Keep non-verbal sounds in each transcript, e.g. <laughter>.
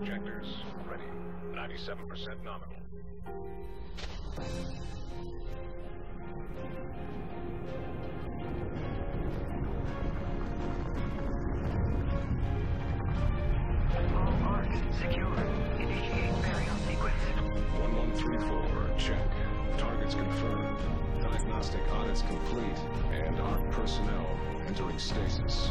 injectors ready. 97% nominal. All arks secure. Initiate burial sequence. 1134. Check. Targets confirmed. Diagnostic audits complete. And our personnel entering stasis.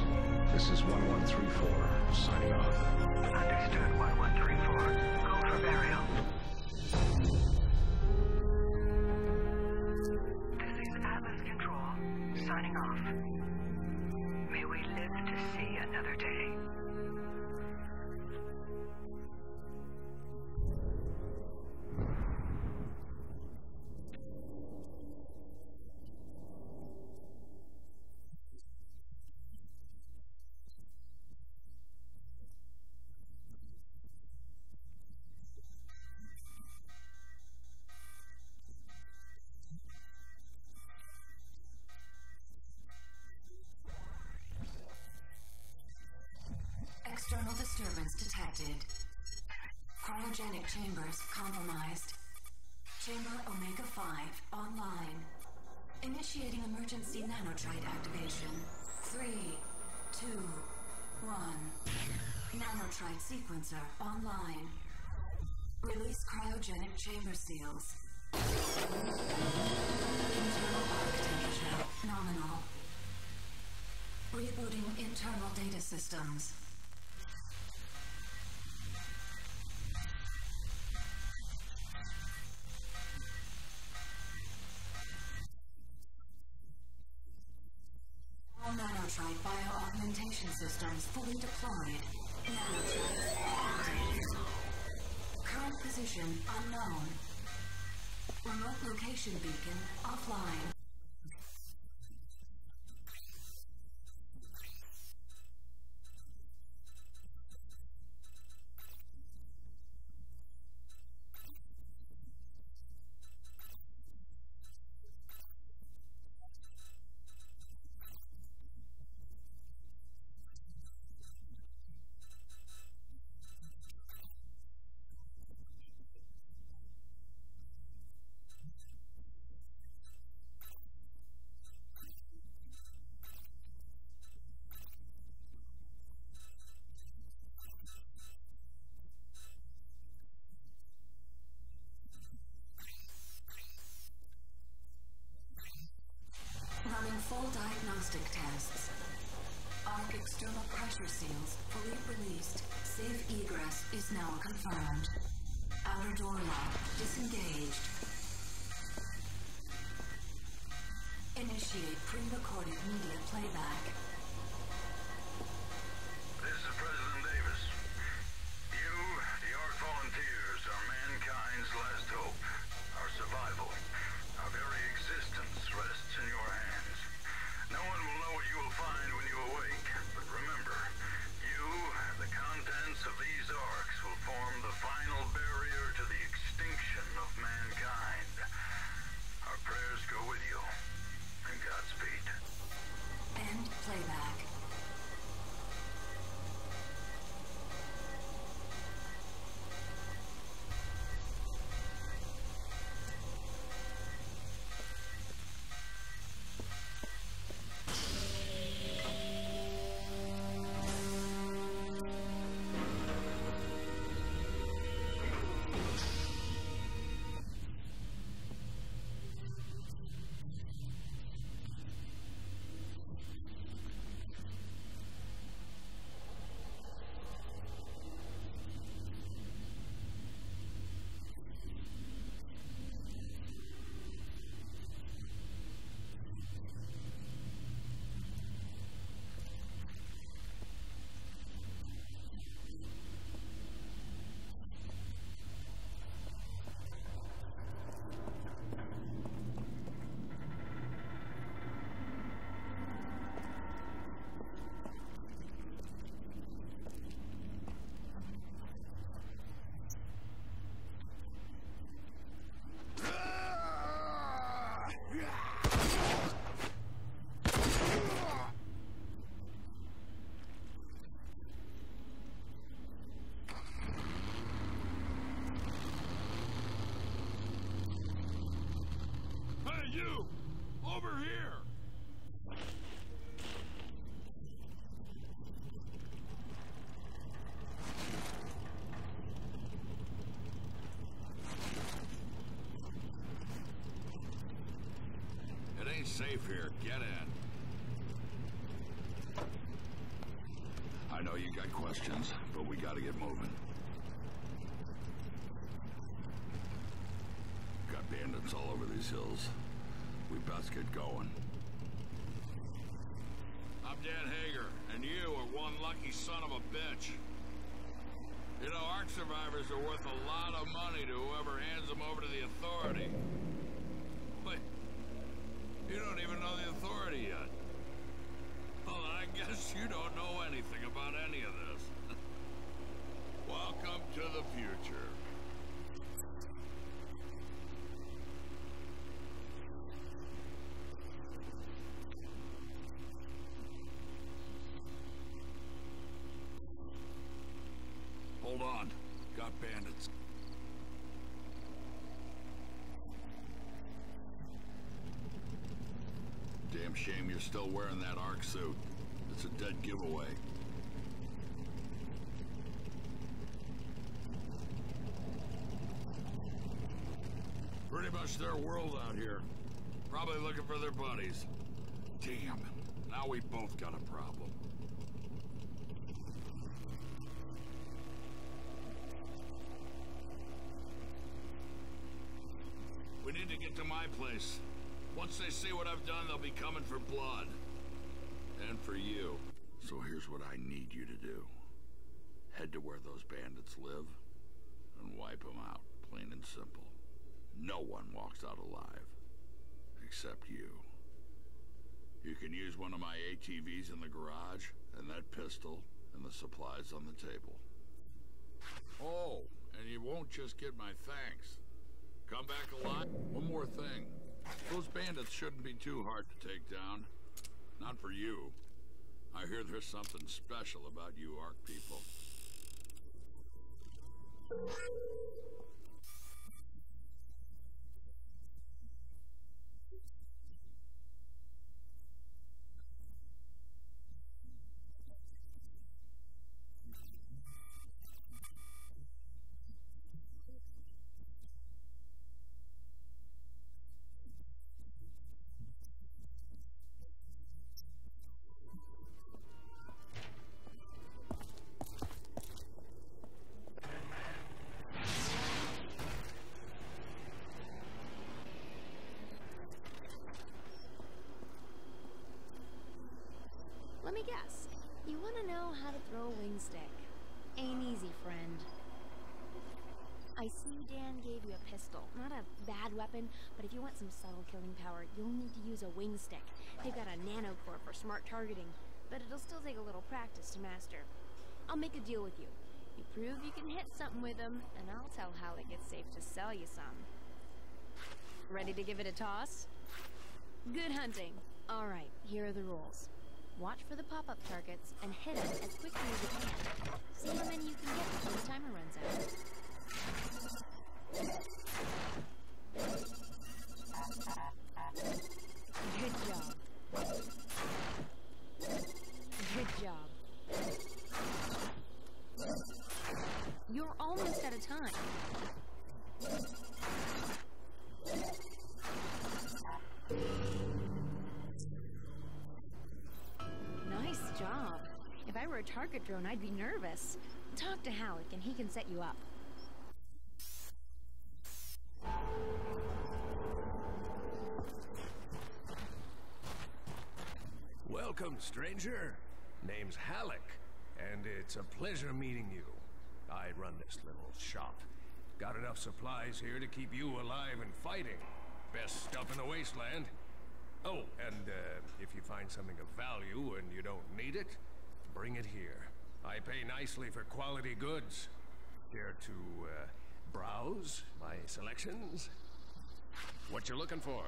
This is 1134. Signing off. Understood, 1134. Go for burial. Cryogenic chambers compromised. Chamber Omega 5 online. Initiating emergency nanotrite activation. Three, two, one. Nanotrite sequencer online. Release cryogenic chamber seals. Internal ark temperature nominal. Rebooting internal data systems. Remote location beacon offline. Running full diagnostic tests. Ark external pressure seals fully released. Safe egress is now confirmed. Outer door lock disengaged. Initiate pre-recorded media playback. Mankind. Our prayers go with you, and Godspeed. End playback. Over here! It ain't safe here. Get in. I know you got questions, but we gotta get moving. Got bandits all over these hills. Best get going. I'm Dan Hagar, and you are one lucky son of a bitch. You know, Ark survivors are worth a lot of money to whoever hands them over to the authority. But you don't even know the authority yet. Well, I guess you don't know anything about any of this. <laughs> Welcome to the future. Hold on. Got bandits. Damn shame you're still wearing that Ark suit. It's a dead giveaway. Pretty much their world out here. Probably looking for their buddies. Damn. Now we both got a problem. We need to get to my place. Once they see what I've done, they'll be coming for blood. And for you. So here's what I need you to do. Head to where those bandits live and wipe them out, plain and simple. No one walks out alive. Except you. You can use one of my ATVs in the garage, and that pistol, and the supplies on the table. Oh, and you won't just get my thanks. Come back alive. One more thing. Those bandits shouldn't be too hard to take down. Not for you. I hear there's something special about you Ark people. Guess. You want to know how to throw a wing stick. Ain't easy, friend. I see Dan gave you a pistol. Not a bad weapon, but if you want some subtle killing power, you'll need to use a wing stick. They've got a nanocore for smart targeting, but it'll still take a little practice to master. I'll make a deal with you. You prove you can hit something with them, and I'll tell Halleck it's safe to sell you some. Ready to give it a toss? Good hunting. All right, here are the rules. Watch for the pop-up targets and hit them as quickly as you can. See how many you can get before the timer runs out. Job. If I were a target drone, I'd be nervous. Talk to Halleck and he can set you up. Welcome, stranger. Name's Halleck, and it's a pleasure meeting you. I run this little shop. Got enough supplies here to keep you alive and fighting. Best stuff in the wasteland. Oh, and uh, if you find something of value and you don't need it, bring it here. I pay nicely for quality goods. Care to uh, browse my selections? What you looking for?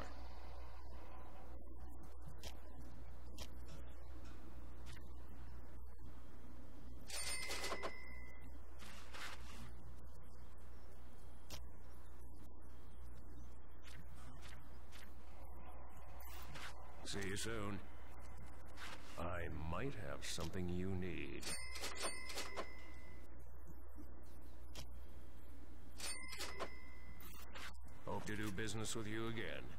Soon. I might have something you need. Hope to do business with you again.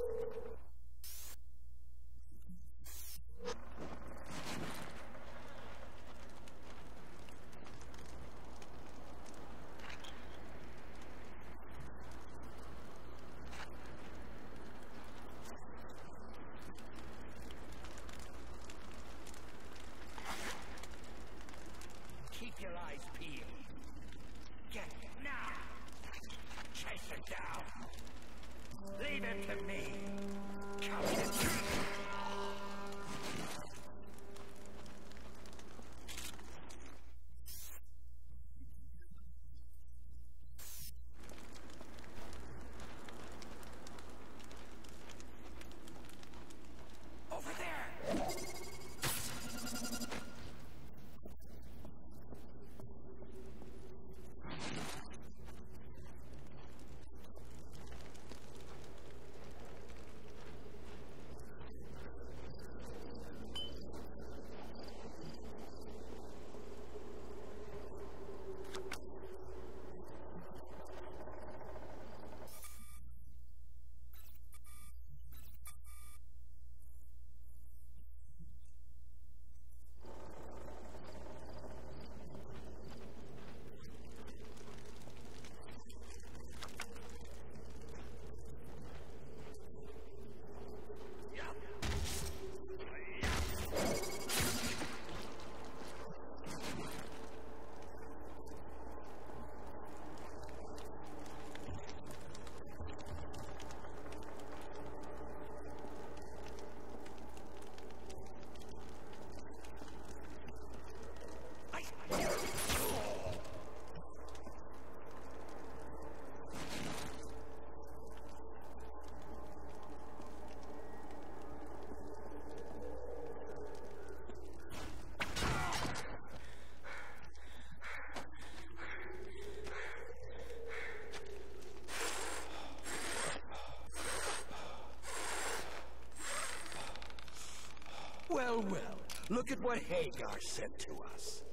look at what Hagar said to us.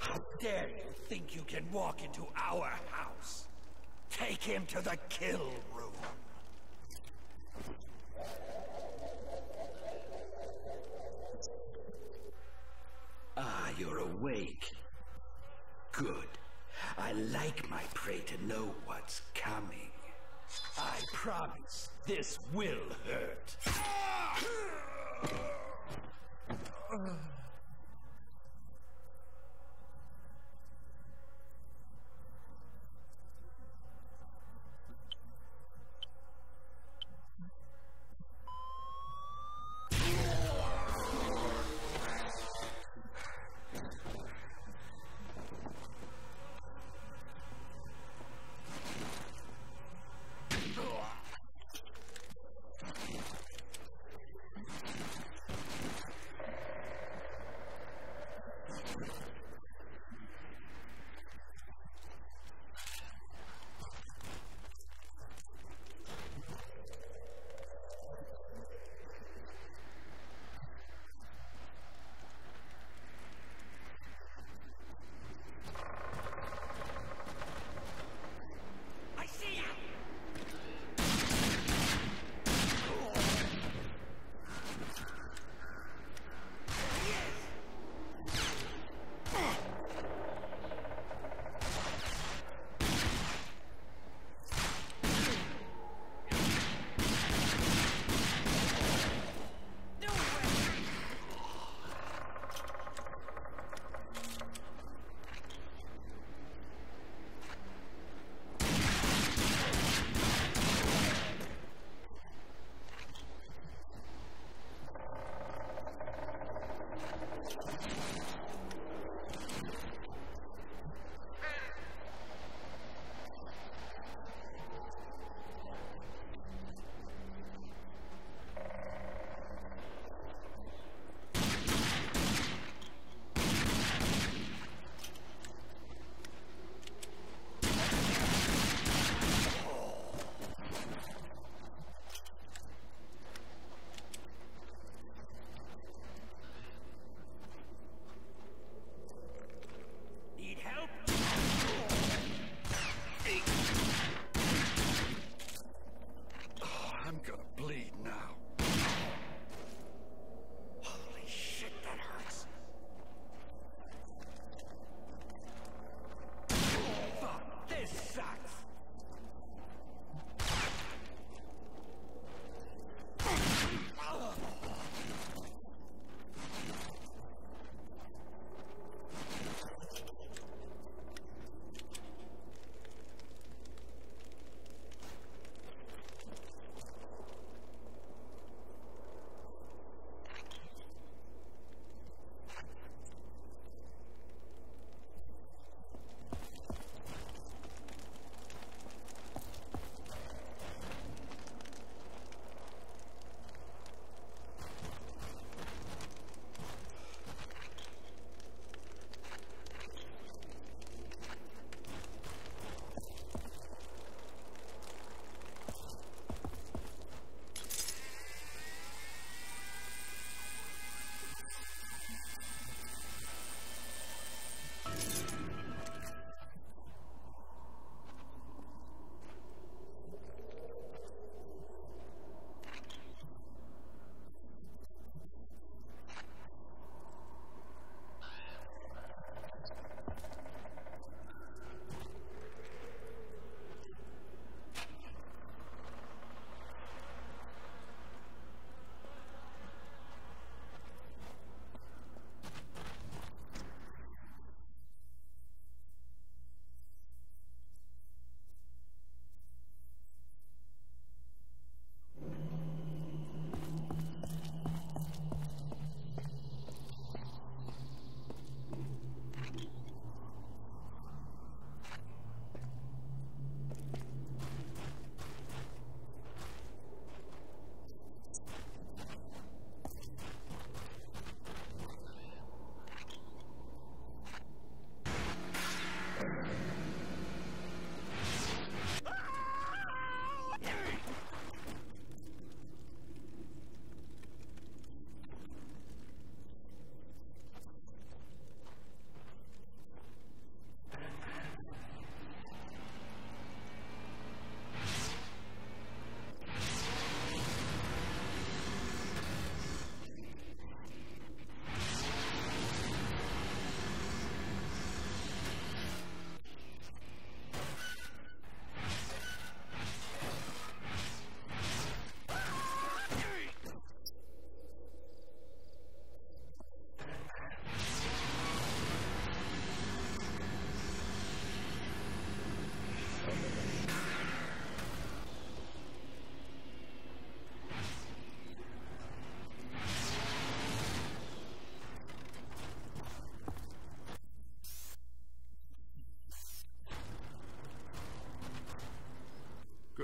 How dare you think you can walk into our house? Take him to the kill room. Ah, you're awake. Good. I like my prey to know what's coming. I promise this will hurt. Ugh.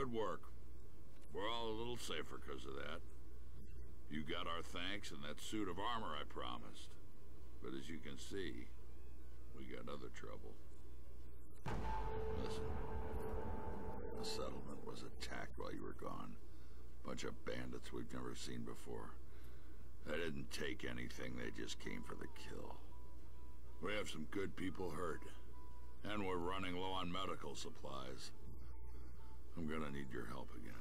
Good work. We're all a little safer because of that. You got our thanks and that suit of armor I promised. But as you can see, we got other trouble. Listen. The settlement was attacked while you were gone. Bunch of bandits we've never seen before. They didn't take anything, they just came for the kill. We have some good people hurt. And we're running low on medical supplies. I'm gonna need your help again.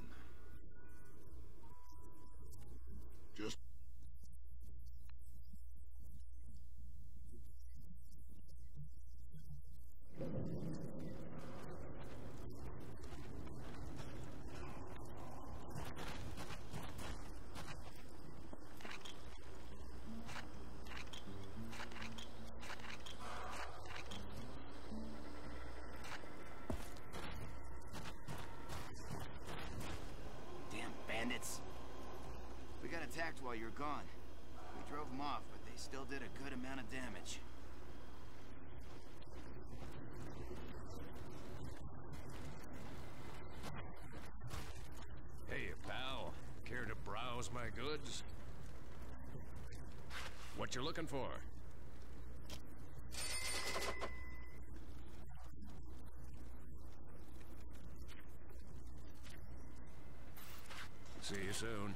Just... gone. We drove them off, but they still did a good amount of damage. Hey, pal. Care to browse my goods? What you looking for? See you soon.